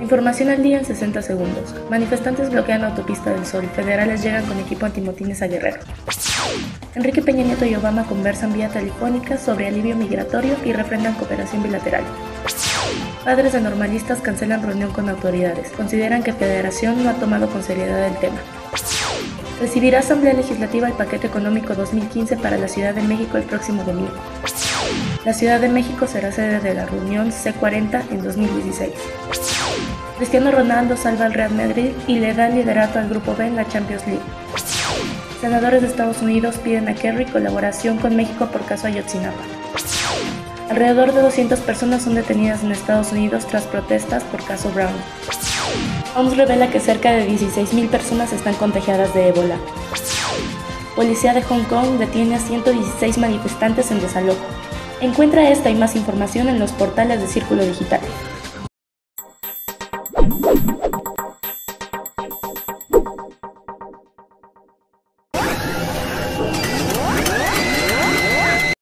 Información al día en 60 segundos. Manifestantes bloquean autopista del Sol. Federales llegan con equipo antimotines a Guerrero. Enrique Peña Nieto y Obama conversan vía telefónica sobre alivio migratorio y refrendan cooperación bilateral. Padres de normalistas cancelan reunión con autoridades. Consideran que Federación no ha tomado con seriedad el tema. Recibirá Asamblea Legislativa el paquete económico 2015 para la Ciudad de México el próximo domingo. La Ciudad de México será sede de la reunión C40 en 2016. Cristiano Ronaldo salva al Real Madrid y le da liderato al Grupo B en la Champions League. Senadores de Estados Unidos piden a Kerry colaboración con México por caso Ayotzinapa. Alrededor de 200 personas son detenidas en Estados Unidos tras protestas por caso Brown. OMS revela que cerca de 16.000 personas están contagiadas de ébola. Policía de Hong Kong detiene a 116 manifestantes en desalojo. Encuentra esta y más información en los portales de Círculo Digital.